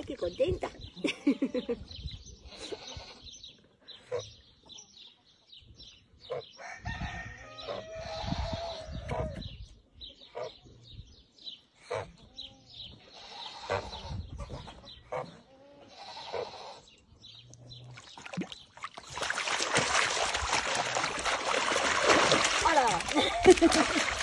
Ay, qué contenta. Hola.